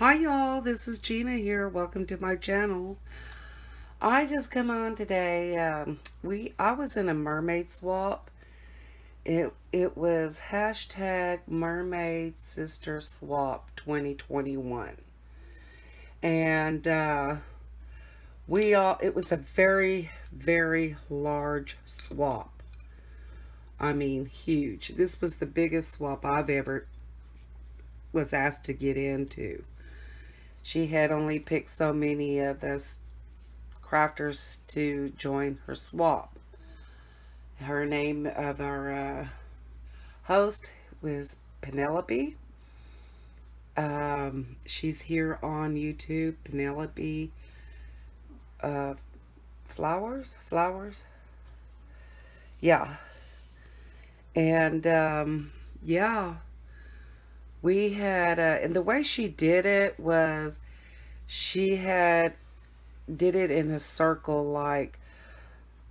Hi y'all, this is Gina here. Welcome to my channel. I just come on today. Um, we I was in a mermaid swap. It it was hashtag mermaid sister swap 2021. And uh, we all it was a very, very large swap. I mean huge. This was the biggest swap I've ever was asked to get into she had only picked so many of the crafters to join her swap. Her name of our uh, host was Penelope. Um, she's here on YouTube, Penelope uh, Flowers, Flowers. Yeah. And, um, yeah we had uh, and the way she did it was she had did it in a circle like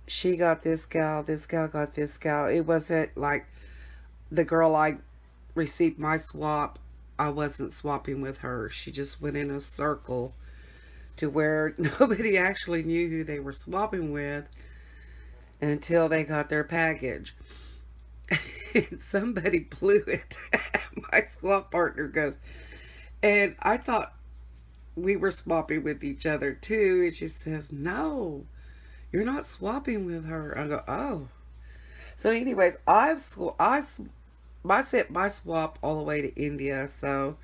she got this gal this gal got this gal. It wasn't like the girl I received my swap I wasn't swapping with her. She just went in a circle to where nobody actually knew who they were swapping with until they got their package and somebody blew it. My swap partner goes, and I thought we were swapping with each other too. And she says, no, you're not swapping with her. I go, oh. So anyways, I've, sw I, I sent my swap all the way to India. So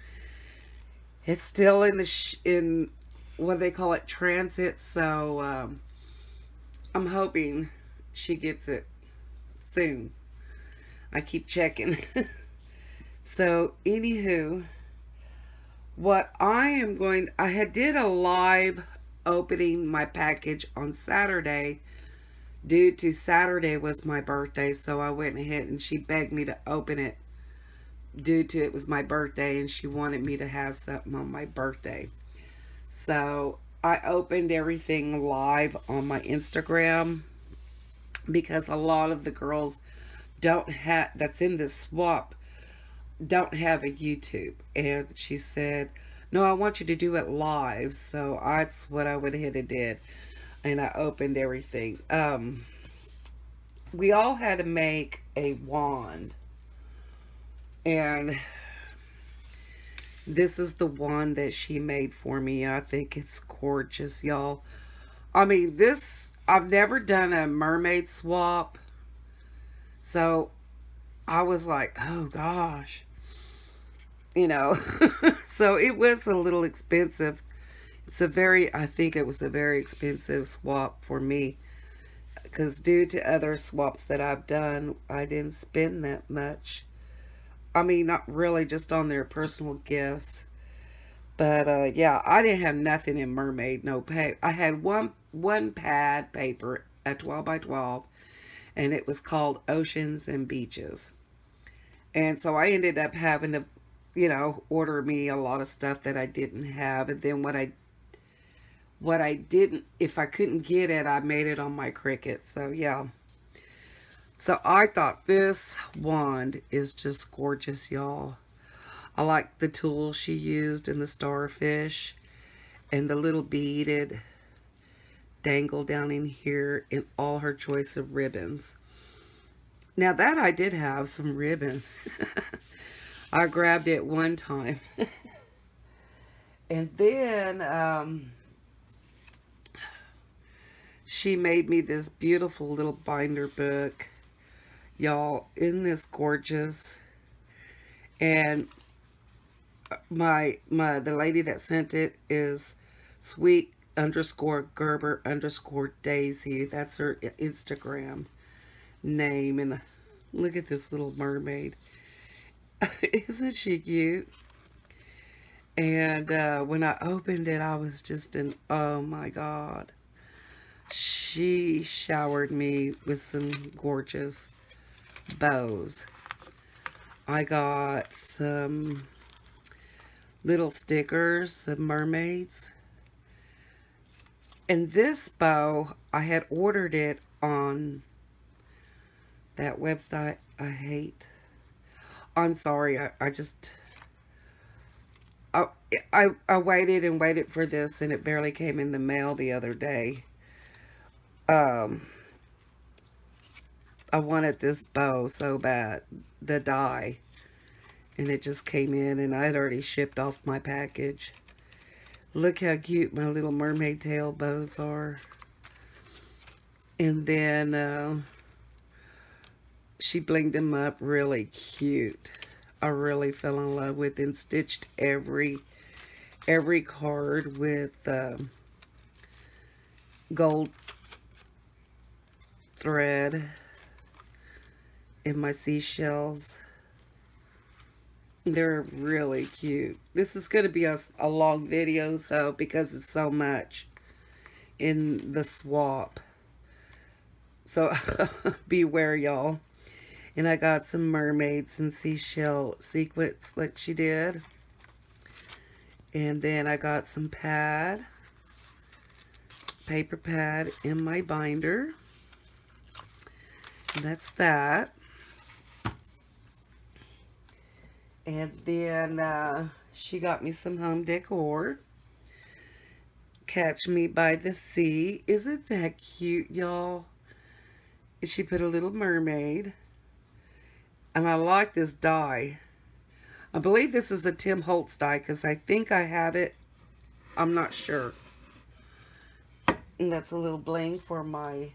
it's still in the, in what they call it, transit. So um, I'm hoping she gets it soon. I keep checking. so, anywho, what I am going, I had did a live opening my package on Saturday due to Saturday was my birthday. So I went ahead and she begged me to open it due to it was my birthday and she wanted me to have something on my birthday. So I opened everything live on my Instagram because a lot of the girls don't have that's in this swap don't have a YouTube. And she said no I want you to do it live. So that's what I went ahead and did. And I opened everything. Um we all had to make a wand. And this is the wand that she made for me. I think it's gorgeous y'all. I mean this I've never done a mermaid swap so I was like, oh gosh, you know, so it was a little expensive. It's a very, I think it was a very expensive swap for me because due to other swaps that I've done, I didn't spend that much. I mean, not really just on their personal gifts. But uh, yeah, I didn't have nothing in Mermaid, no pay. I had one one pad paper at 12 by 12 and it was called Oceans and Beaches. And so I ended up having to, you know, order me a lot of stuff that I didn't have. And then what I, what I didn't, if I couldn't get it, I made it on my Cricut. So yeah. So I thought this wand is just gorgeous, y'all. I like the tool she used in the starfish and the little beaded dangle down in here in all her choice of ribbons. Now that I did have some ribbon. I grabbed it one time. and then um, she made me this beautiful little binder book. Y'all, isn't this gorgeous? And my my the lady that sent it is sweet underscore Gerber underscore Daisy. That's her Instagram name. And look at this little mermaid. Isn't she cute? And uh, when I opened it, I was just in, oh my God. She showered me with some gorgeous bows. I got some little stickers, some mermaids. And this bow, I had ordered it on that website I hate. I'm sorry, I, I just, I, I, I waited and waited for this and it barely came in the mail the other day. Um, I wanted this bow so bad, the die. And it just came in and I had already shipped off my package. Look how cute my little mermaid tail bows are. And then uh, she blinged them up really cute. I really fell in love with and stitched every every card with um, gold thread in my seashells. They're really cute. This is going to be a, a long video, so because it's so much in the swap. So beware, y'all. And I got some mermaids and seashell sequins like she did. And then I got some pad, paper pad in my binder. And that's that. And then uh, she got me some home decor. Catch Me by the Sea. Isn't that cute, y'all? And she put a little mermaid. And I like this die. I believe this is a Tim Holtz die because I think I have it. I'm not sure. And that's a little bling for my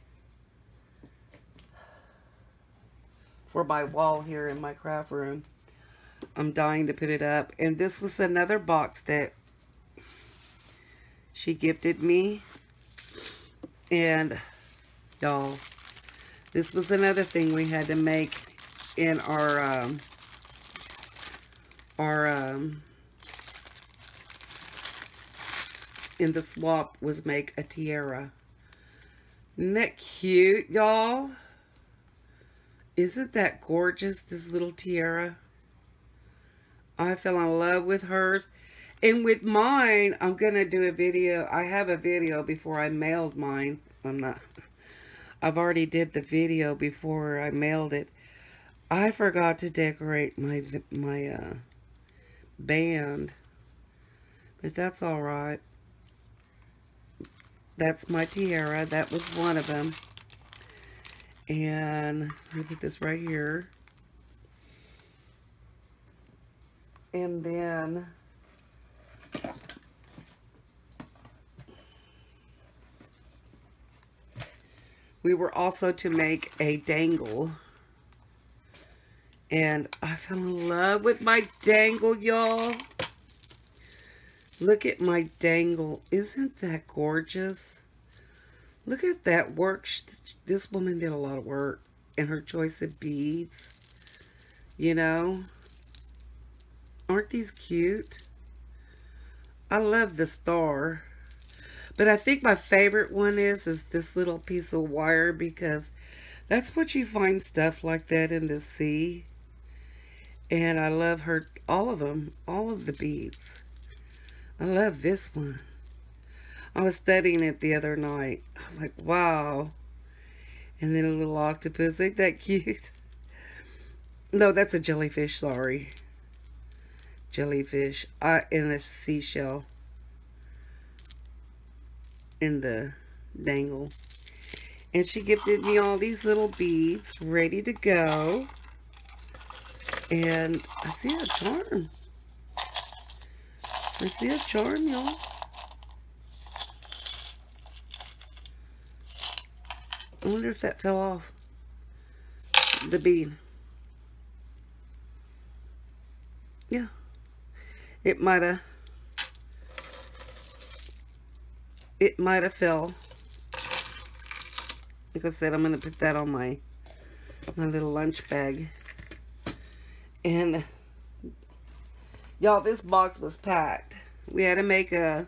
for my wall here in my craft room. I'm dying to put it up. And this was another box that she gifted me. And, y'all, this was another thing we had to make in our, um, our, um, in the swap was make a tiara. Isn't that cute, y'all? Isn't that gorgeous, this little tiara? I fell in love with hers. And with mine, I'm going to do a video. I have a video before I mailed mine. I'm not... I've already did the video before I mailed it. I forgot to decorate my my uh, band. But that's all right. That's my tiara. That was one of them. And let put this right here. And then we were also to make a dangle. And I fell in love with my dangle, y'all. Look at my dangle. Isn't that gorgeous? Look at that work. This woman did a lot of work in her choice of beads. You know? Aren't these cute? I love the star. But I think my favorite one is, is this little piece of wire because that's what you find stuff like that in the sea. And I love her, all of them, all of the beads. I love this one. I was studying it the other night. I was like, wow. And then a little octopus. Ain't that cute? No, that's a jellyfish, sorry jellyfish uh, in a seashell in the dangle. And she gifted me all these little beads ready to go. And I see a charm. I see a charm, y'all. I wonder if that fell off the bead. Yeah it might have it might have fell. Like I said I'm gonna put that on my my little lunch bag. And y'all this box was packed. We had to make a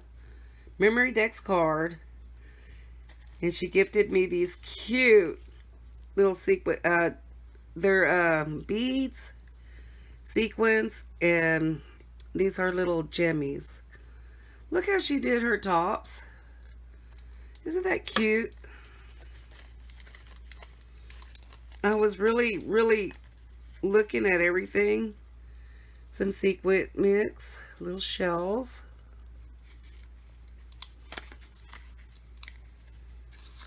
Memory-Dex card. And she gifted me these cute little sequin uh they're um beads sequins and these are little jimmies. Look how she did her tops. Isn't that cute? I was really, really looking at everything. Some sequin mix. little shells.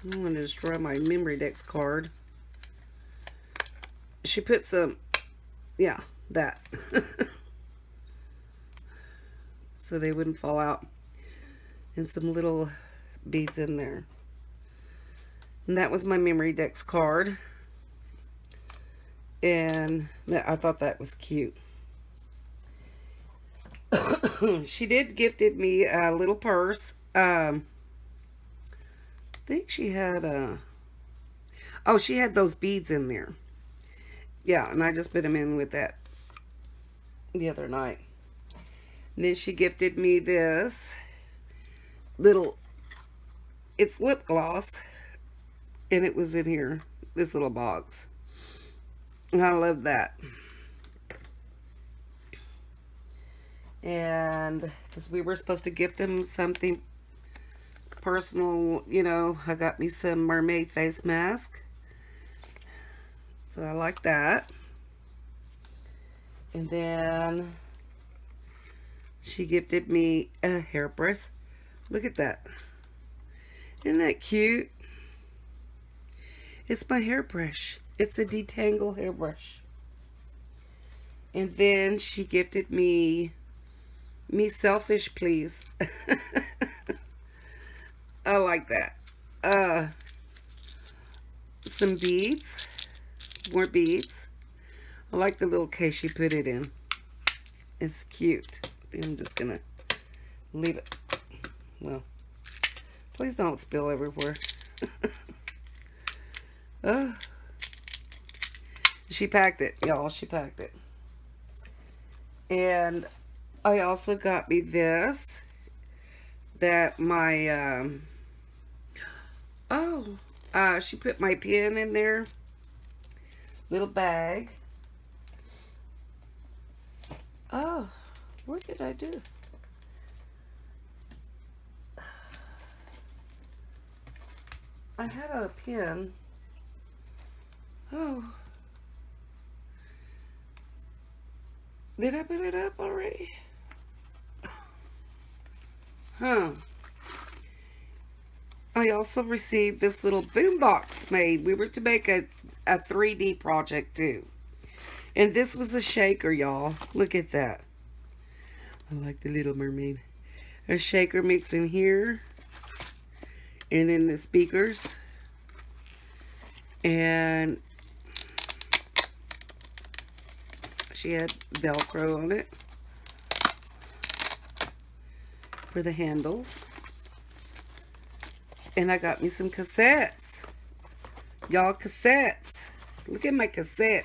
I am going to destroy my Memorydex card. She put some, yeah, that. so they wouldn't fall out. And some little beads in there. And that was my Memorydex card. And that, I thought that was cute. she did gifted me a little purse. Um, I think she had a... Oh, she had those beads in there. Yeah, and I just put them in with that the other night. And then she gifted me this little, it's lip gloss. And it was in here, this little box. And I love that. And because we were supposed to gift him something personal, you know, I got me some mermaid face mask. So I like that. And then she gifted me a hairbrush. Look at that. Isn't that cute? It's my hairbrush. It's a detangle hairbrush. And then she gifted me me selfish, please. I like that. Uh, some beads. More beads. I like the little case she put it in. It's cute. I'm just going to leave it. Well, please don't spill everywhere. uh, she packed it, y'all. She packed it. And I also got me this that my um, oh uh, she put my pen in there little bag oh what did I do I had a pen oh did I put it up already Huh. I also received this little boombox made. We were to make a, a 3D project too. And this was a shaker, y'all. Look at that. I like the Little Mermaid. A shaker mix in here. And then the speakers. And she had Velcro on it for the handle. And I got me some cassettes. Y'all, cassettes. Look at my cassettes.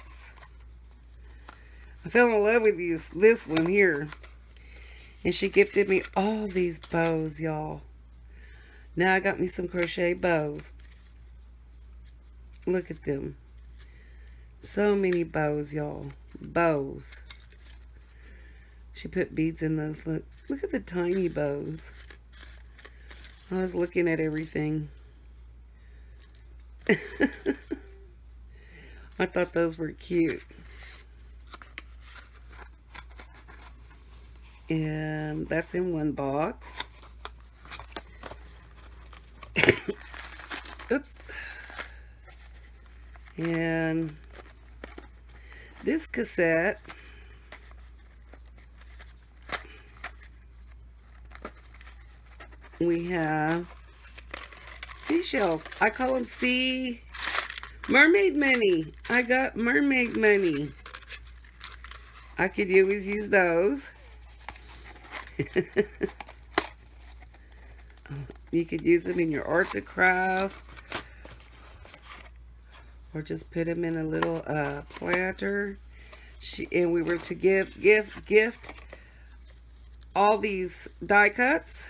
I fell in love with these, this one here. And she gifted me all these bows, y'all. Now I got me some crochet bows. Look at them. So many bows, y'all. Bows. She put beads in those. Look. Look at the tiny bows. I was looking at everything. I thought those were cute. And that's in one box. Oops. And this cassette we have seashells. I call them sea mermaid money. I got mermaid money. I could always use those. you could use them in your arts and crafts. Or just put them in a little uh, planter. She, and we were to give, gift, gift all these die cuts.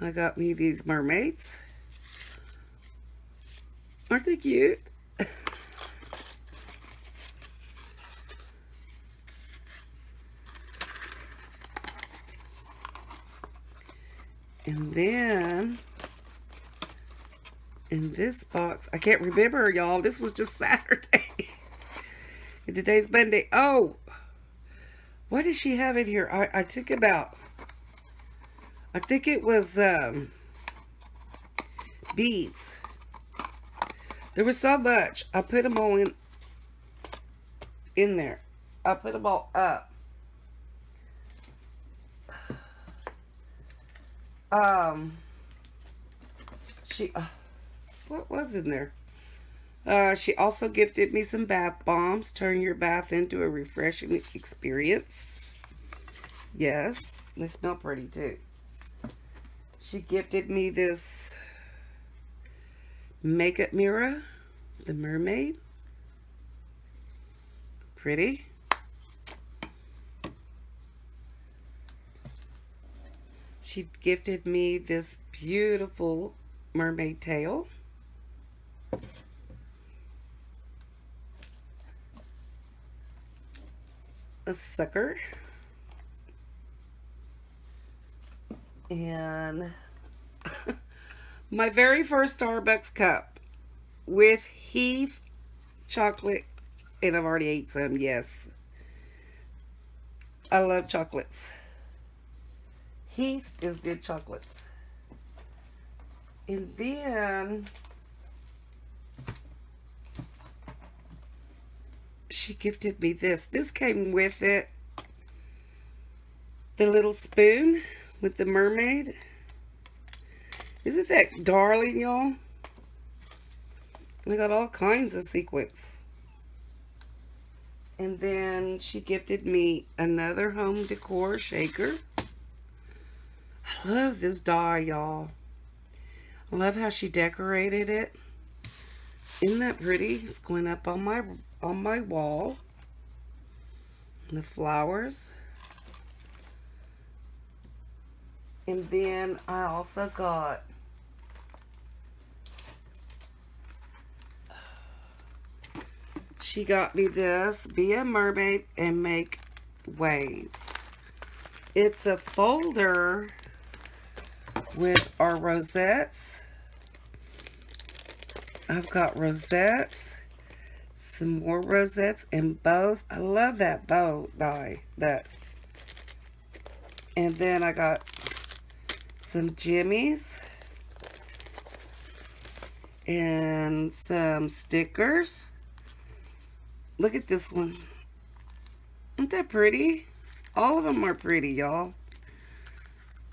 I got me these mermaids. Aren't they cute? And then in this box, I can't remember y'all, this was just Saturday. and today's Monday. Oh, what did she have in here? I, I took about, I think it was um, beads. There was so much. I put them all in, in there. I put them all up. Um, she, uh, what was in there? Uh, she also gifted me some bath bombs. Turn your bath into a refreshing experience. Yes, they smell pretty too. She gifted me this makeup mirror, the mermaid. Pretty. She gifted me this beautiful mermaid tail. A sucker. And my very first Starbucks cup with Heath chocolate. And I've already ate some, yes. I love chocolates. Heath is good chocolates. And then she gifted me this. This came with it. The little spoon with the mermaid. Isn't that darling, y'all? We got all kinds of sequins. And then she gifted me another home decor shaker. Love this doll, y'all. I love how she decorated it. Isn't that pretty? It's going up on my on my wall. And the flowers. And then I also got she got me this be a mermaid and make waves it's a folder with our rosettes I've got rosettes some more rosettes and bows I love that bow die that and then I got some jimmies and some stickers. Look at this one. Isn't that pretty? All of them are pretty, y'all.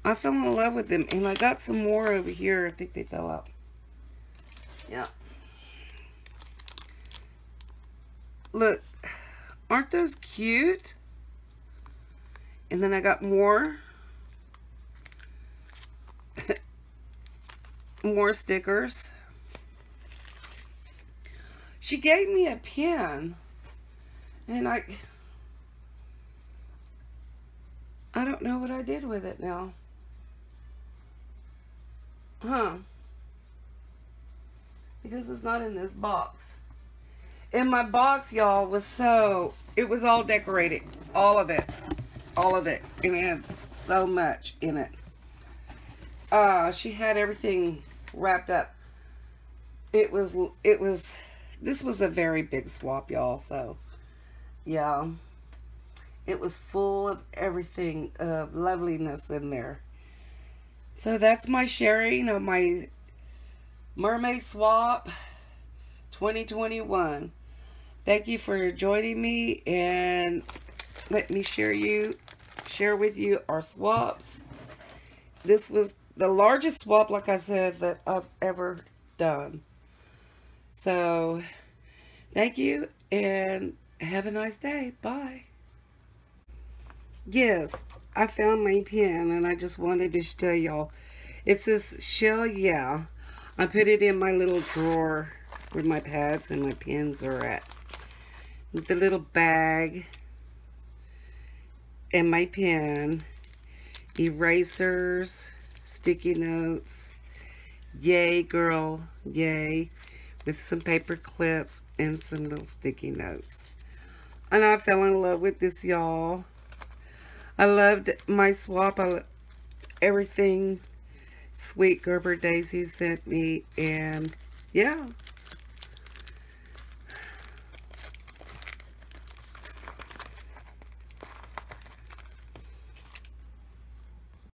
I fell in love with them. And I got some more over here. I think they fell out. Yeah. Look. Aren't those cute? And then I got more more stickers. She gave me a pen and I I don't know what I did with it now. Huh. Because it's not in this box. And my box, y'all, was so, it was all decorated. All of it. All of it. And it has so much in it. Uh, she had everything wrapped up. It was, it was, this was a very big swap, y'all. So, yeah. It was full of everything, of loveliness in there. So that's my sharing of my Mermaid Swap 2021. Thank you for joining me and let me share you, share with you our swaps. This was the largest swap, like I said, that I've ever done. So, thank you, and have a nice day. Bye. Yes, I found my pen, and I just wanted to tell y'all. It says Shell Yeah. I put it in my little drawer where my pads and my pens are at. The little bag and my pen, erasers, sticky notes. Yay, girl, yay. With some paper clips and some little sticky notes. And I fell in love with this, y'all. I loved my swap. I, everything Sweet Gerber Daisy sent me. And, yeah.